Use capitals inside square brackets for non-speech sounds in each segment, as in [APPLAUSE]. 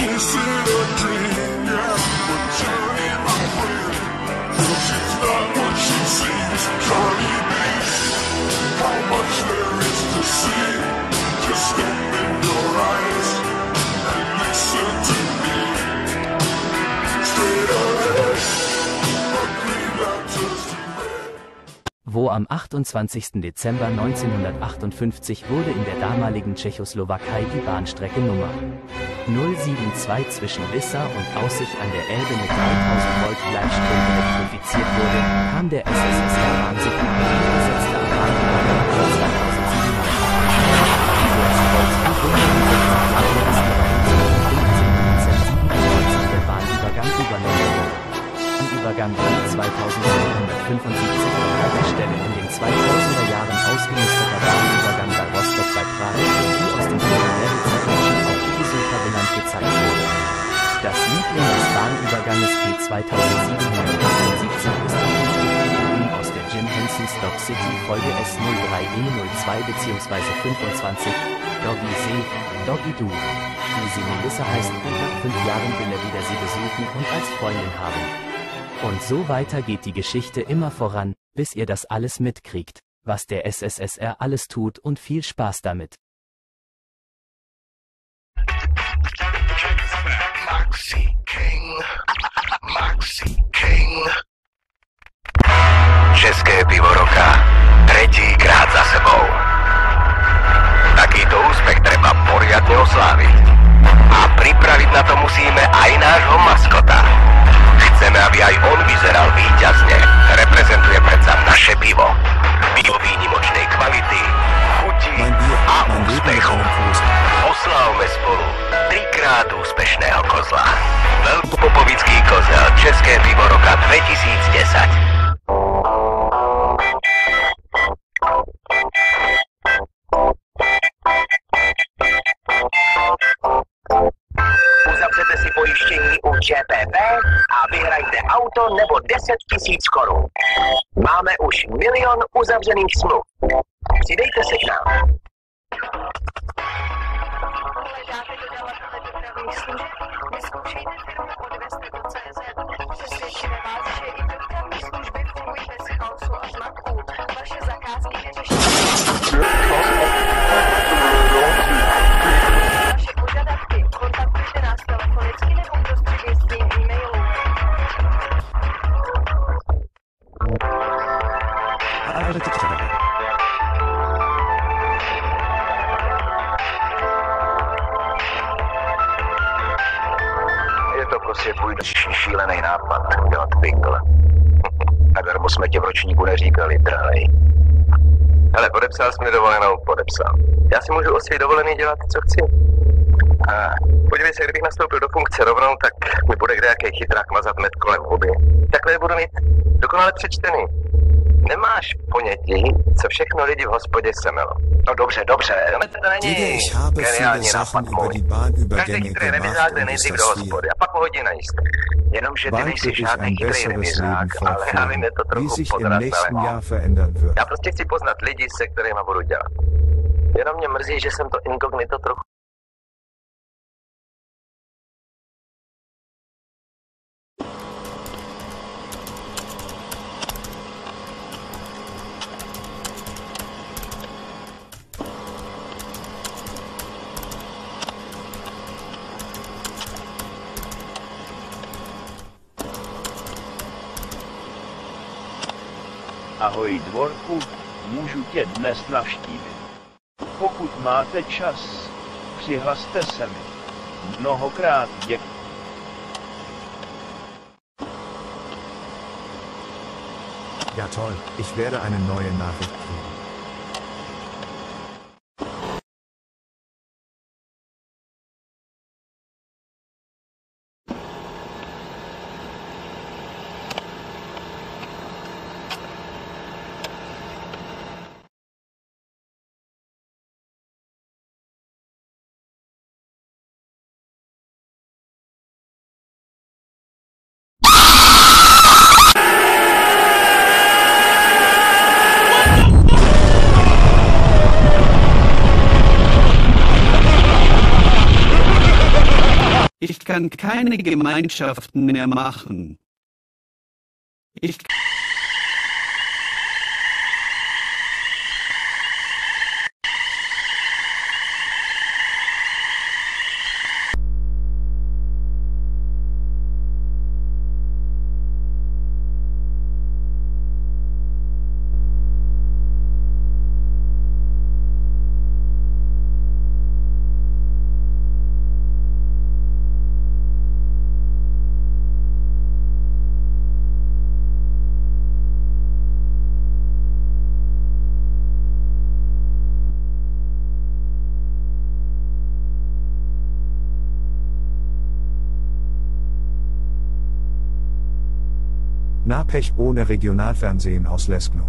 lucid or dream, yeah. But well, she's not what. Charlie Beach, how much there is to see. Just open your eyes Wo am 28. Dezember 1958 wurde in der damaligen Tschechoslowakei die Bahnstrecke Nummer 072 zwischen Lissa und Aussicht an der Elbe mit 3000 Volt Gleichstrom elektrifiziert wurde, kam der am Bahnübergang von 2007 der Bahnübergang übernommen wurde. Übergang wurde 2775 an der Stelle in den 2000er Jahren ausgemusterter Bahnübergang bei Rostock bei Prag, wie aus dem Kriminalitätsverbrechen auch die Besucher benannt gezeigt wurde. Das Liebling des Bahnüberganges P2773 ist die Liebling aus der Jim Henson Stock City Folge S03E02 bzw. 25, Doggy See, Doggy Do. Wie sie Melissa heißt nach fünf Jahren will er wieder sie besuchen und als Freundin haben. Und so weiter geht die Geschichte immer voran, bis ihr das alles mitkriegt, was der SSSR alles tut und viel Spaß damit. Maxi King, Maxi King. České pivo roka, tretíkrát za sebou. Takýto úspech treba poriadne osláviť. A pripraviť na to musíme aj nášho maskota. Chceme, aby aj on vyzeral víťazne. Reprezentuje predsa naše pivo. Pivo výnimočnej kvality, Bier, a úspechu. Oslavme spolu trikrát úspešného kozla. Veľkopopovický kozel České pivo roka 2010. vyhrajte auto nebo 10 tisíc korun. Máme už milion uzavřených smluv. Přidejte se k nám. hledáte dodavatele dopravních služeb, vyzkoušejte firmu odvést.cz. Přesvědčíme vás, že i Je půjdeší šílený nápad dělat pingle. [LAUGHS] Nadarmo jsme tě v ročníku neříkali, drahej. Hele, podepsal jsi mi dovolenou, podepsal. Já si můžu o svý dovolený dělat, co chci. A podívej se, kdybych nastoupil do funkce rovnou, tak mi bude kde jaký chytrák mazat med kolem huby. Takhle budu mít dokonale přečtený. Nemáš ponětí, co všechno lidi v hospodě semelo. No dobře, dobře, to není geniální nápad můj. Každý chytrý revizák jde nejdřív do hospody a pak ho hodí na jízd. Jenomže ty nejsi žádný chytrý Leben ale já vím, je to trochu podraz, ale já prostě chci poznat lidi, se kterými budu dělat. Jenom mě mrzí, že jsem to inkognito trochu Ahoj dvorku, můžu tě dnes navštívit. Pokud máte čas, přihlaste se mi. Mnohokrát děkuji. Ja toll, ich werde eine neue Nachricht kriegen. Kann keine Gemeinschaften mehr machen. Ich Pech ohne Regionalfernsehen aus Leskno.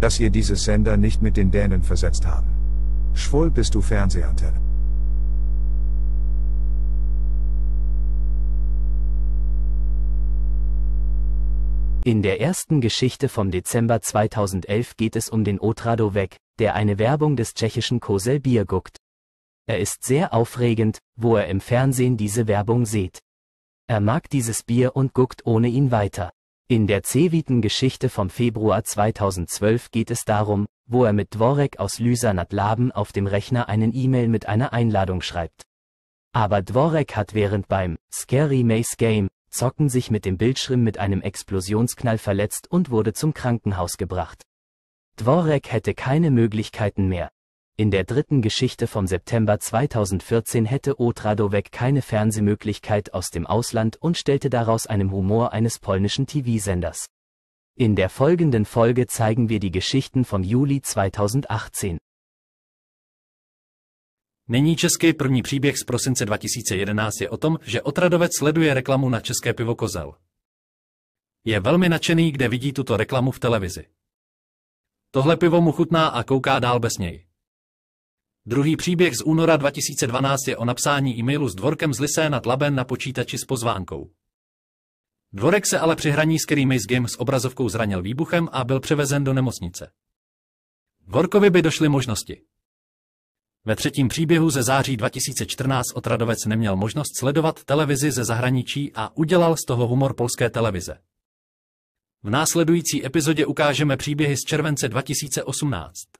Dass ihr diese Sender nicht mit den Dänen versetzt haben. Schwul bist du Fernsehantenne. In der ersten Geschichte vom Dezember 2011 geht es um den Otrado weg, der eine Werbung des tschechischen Kosel Bier guckt. Er ist sehr aufregend, wo er im Fernsehen diese Werbung sieht. Er mag dieses Bier und guckt ohne ihn weiter. In der Ceviten-Geschichte vom Februar 2012 geht es darum, wo er mit Dvorek aus Lysa nad Laben auf dem Rechner einen E-Mail mit einer Einladung schreibt. Aber Dvorek hat während beim Scary Maze Game Zocken sich mit dem Bildschirm mit einem Explosionsknall verletzt und wurde zum Krankenhaus gebracht. Dvorek hätte keine Möglichkeiten mehr, in der dritten Geschichte vom September 2014 hätte Otradowek keine Fernsehmöglichkeit aus dem Ausland und stellte daraus einen Humor eines polnischen TV-Senders. In der folgenden Folge zeigen wir die Geschichten vom Juli 2018. Nyní český první příběh z prosince 2011 je o tom, že Otradovec sleduje reklamu na české pivo Kozel. Je velmi nadšený, kde vidí tuto reklamu v televizi. Tohle pivo mu chutná a kouká dál bez něj. Druhý příběh z února 2012 je o napsání e-mailu s dvorkem z Lisé nad Laben na počítači s pozvánkou. Dvorek se ale při hraní Scary Maze Game s obrazovkou zranil výbuchem a byl převezen do nemocnice. Dvorkovi by došly možnosti. Ve třetím příběhu ze září 2014 Otradovec neměl možnost sledovat televizi ze zahraničí a udělal z toho humor polské televize. V následující epizodě ukážeme příběhy z července 2018.